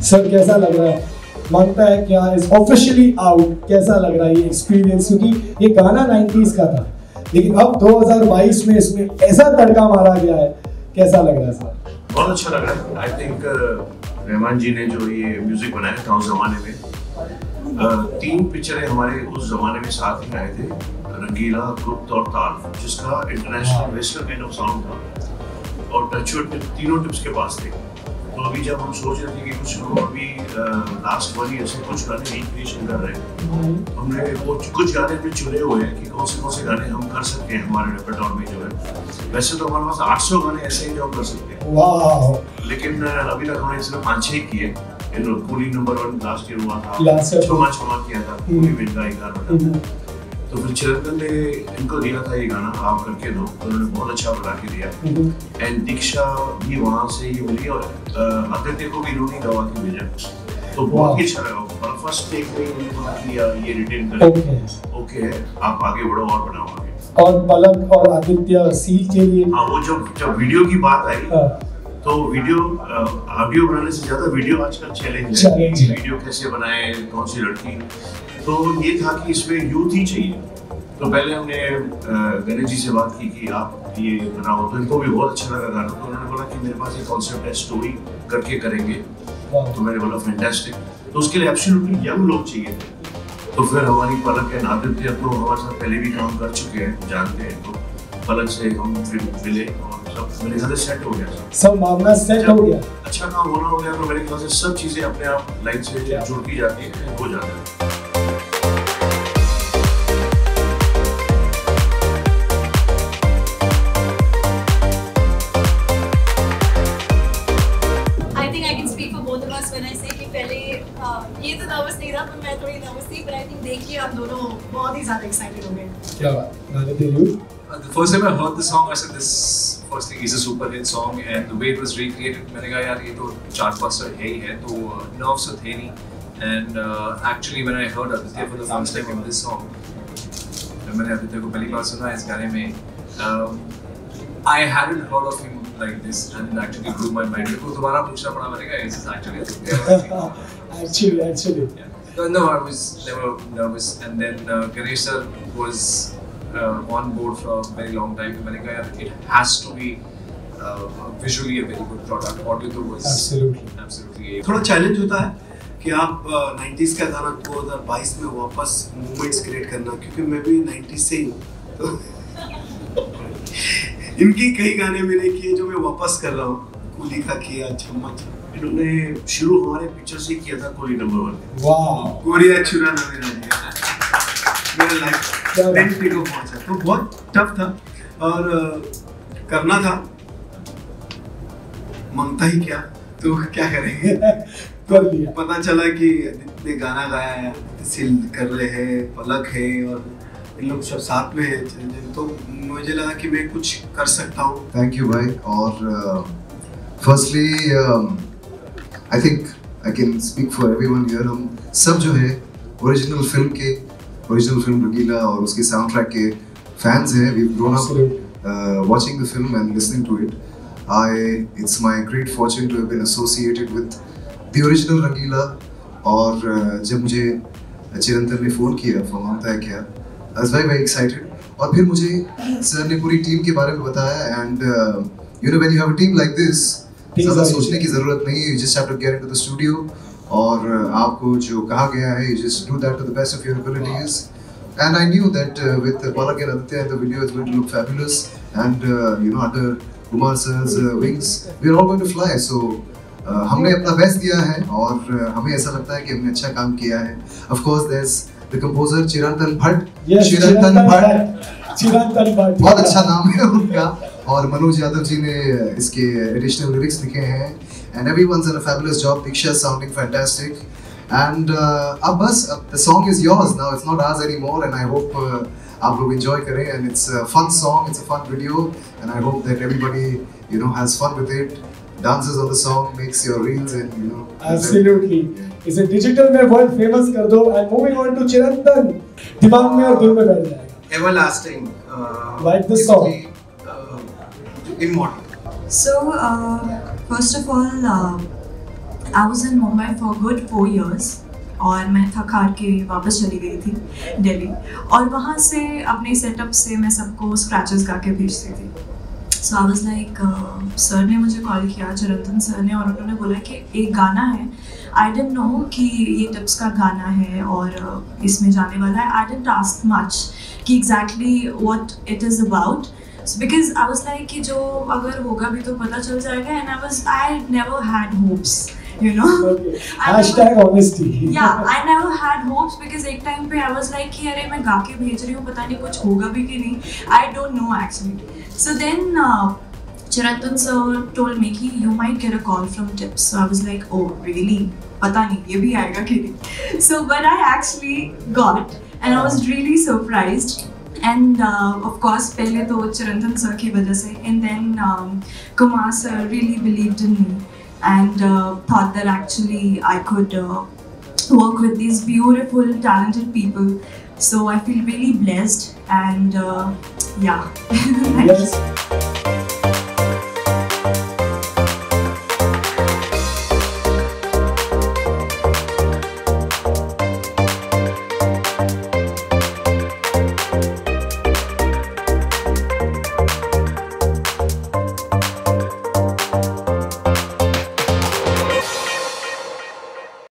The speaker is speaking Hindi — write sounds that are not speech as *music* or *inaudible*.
सर कैसा लग रहा है? मानता है क्या इज़ ऑफिशियली आउट कैसा लग रहा है ये एक्सपीरियंस क्योंकि ये गाना 90s का था। लेकिन अब 2022 में इसमें ऐसा तड़का मारा गया है। कैसा लग रहा है सर? बहुत अच्छा लग रहा है। आई थिंक रहमान जी ने जो ये म्यूज़िक बनाया था उस जमाने में uh, तीन पिक्चरें हमारे उस जमाने में साथ ही आए थे। रंगीला गुप्त और ताल जिसका international western kind of sound था। और टचवुड तीनों टिप्स के पास थे। तो अभी जब हम सोच रहे थे कि कुछ लोग अभी लास्ट वन ईयर से कुछ गाने रिक्रिएशन कर रहे हैं तो हमने वो कुछ गाने भी चुने हुए हैं कि कौन से कौन से गाने हम कर सकते हैं हमारे रेpertoire में जो है। वैसे तो हमारे पास 800 गाने ऐसे हैं जो हम कर सकते हैं। लेकिन अभी तक हमने सिर्फ़ पाँच छः किए Coolie number one last year हुआ था. छमा छमा किया था। कूली का एक गाना था तो फिर चिरंतन ने इनको दिया था ये गाना आप करके दो। तो उन्होंने बहुत अच्छा बना के दिया। एंड दीक्षा भी वहाँ से ही मिली और आदित्य को भी इन्होंने गवा के भेजा। तो बहुत ही अच्छा लगा और फ़र्स्ट टेक में उन्होंने कहा कि ये रिटेन करें ओके है आप आगे बढ़ो और बनाओ आगे। और पलक और आदित्य सील के लिए। हाँ वो जब जब वीडियो की बात आई हाँ, तो वीडियो ऑडियो बनाने से ज़्यादा वीडियो आजकल चैलेंज है। वीडियो कैसे बनाए कौन सी लड़की? तो ये था कि इसमें यूथ ही चाहिए। तो पहले हमने गणेश जी से बात की कि आप ये बनाओ। तो इनको भी बहुत अच्छा लगा गाना। तो उन्होंने बोला कि मेरे पास एक कॉन्सेप्ट है स्टोरी करके करेंगे। तो मैंने बोला फैंटास्टिक तो उसके लिए एब्सोल्युटली यंग लोग चाहिए। थे तो फिर हमारी पलक एंड आदित्य तो हमारे साथ पहले भी काम कर चुके हैं जानते हैं। तो पलक से हम फिर मिले और सब मेरे ख्याल से सेट हो गया सब सब मामला सेट हो गया। अच्छा काम होना हो गया तो मेरे ख्याल से सब चीज़ें अपने आप लाइन से जुड़ती जाती है हो जाता है। तो नर्वस नहीं था पर मैं थोड़ी नर्वस थी पर I think देखिए हम दोनों बहुत ही ज़्यादा एक्साइटेड हो गए क्या बात you Uh, The first time I heard the song, I said this firstly is a super hit song, and the way it was recreated, मैंने कहा यार ये तो chartbuster है ही है, तो uh, nerves तो थे नहीं. And uh, actually when I heard Aditya for the first time in this song, जब मैंने आदित्य को पहली बार सुना इस गाने में, um, I hadn't heard of him like this, and it actually blew my mind. मेरे को दोबारा पूछना पड़ा मैंने कहा is actually. Actually actually Yeah. No, no, I was never nervous. And then uh, Ganesh sir was uh, on board for a very long time. मैंने कहा यार it has to be uh, visually a very good product. Audio तो was Absolutely. absolutely थोड़ा चैलेंज होता है कि आप नाइन्टीज का गाना 2022 में वापस मूवमेंट्स क्रिएट करना क्योंकि मैं भी 90s से ही हूँ तो इनकी कई गाने मैंने किए जो मैं वापस कर रहा हूँ। कूली का किया चम्मच इन्होंने शुरू हमारे पिक्चर से किया था कोली नंबर वन वाह। कोरिया चुरा ना मेरा ये। मेरा लाइफ पे को पहुँचा तो बहुत टफ था। और करना था। माँगता ही क्या? तो क्या करेंगे? *laughs* कर लिया। पता चला कि ने गाना गाया है सिल कर रहे हैं पलक है और इन लोग सब साथ में है तो मुझे लगा कि मैं कुछ कर सकता हूँ। थैंक यू भाई। और firstly I think I can speak for everyone here हम सब जो है ओरिजिनल फ़िल्म के ओरिजिनल फ़िल्म रंगीला और उसके साउंड ट्रैक के फैंस हैं। We grown up uh, watching the film and listening to it, I it's my great fortune to have been associated with the original Rangila. और uh, जब मुझे चिरंतन ने फ़ोन किया फॉर मानता है क्या I was very very excited और फिर मुझे सर ने पूरी टीम के बारे में बताया and you know when you have a team like this ज़्यादा सोचने की ज़रूरत नहीं है you just have to get into the studio और uh, आपको जो कहा गया है you just do that to the best of your abilities And I knew that uh, with uh, Palak and Aditya and the video, it's going to look fabulous. And uh, you know, under Kumar sir's uh, wings, we're all going to fly. So uh, हमने अपना बेस्ट दिया है और uh, हमें ऐसा लगता है कि हमने अच्छा काम किया है. Of course, there's the composer Chirantan Bhatt. Yes, Bhatt Bhatt चिरंतन भट्ट बहुत अच्छा नाम है उनका। और मनोज यादव जी ने इसके एडिशनल लिरिक्स लिखे हैं। And everyone's done a fabulous job Diksha sounding fantastic and अब बस the song is yours now it's not ours anymore and I hope आप लोग एंजॉय करें। And it's a fun song it's a fun video and I hope that everybody you know has fun with it dances on the song makes your reels and you know absolutely इसे डिजिटल में वर्ल्ड फ़ेमस कर दो and moving on to Chirantan दिमाग में और दिल में बैठ जाएगा everlasting uh, Like the song. uh, immortal. So, uh, first of all, uh, I was in Mumbai for good four years और मैं थक हार के वापस चली गई थी दिल्ली। और वहाँ से अपने सेटअप से मैं सबको स्क्रैचेस गा के भेजती थी। So I was like sir ने मुझे कॉल किया चिरंतन सर ने और उन्होंने बोला कि एक गाना है। आई डेंट नो कि ये टिप्स का गाना है और uh, इसमें जाने वाला है। आई डेंट आस्क मच कि exactly what it is about because I was like कि जो अगर होगा भी तो पता चल जाएगा and I was I never had hopes you know? Okay. Hashtag honesty. yeah I never had hopes because एक time पे I was like कि अरे मैं गा के भेज रही हूँ पता नहीं कुछ होगा भी कि नहीं। I don't know actually. so then uh, Chirantan sir told me कि you might get a call from tips so I was like oh really पता नहीं ये भी आएगा कि नहीं *laughs* so but I actually got and I was really surprised and uh, of course पहले तो चिरंतन सर की वजह से and then um, Kumar sir really believed in me and uh, thought that actually I could uh, work with these beautiful, talented people. so I feel really blessed and uh, yeah. *laughs* Thank you. yes.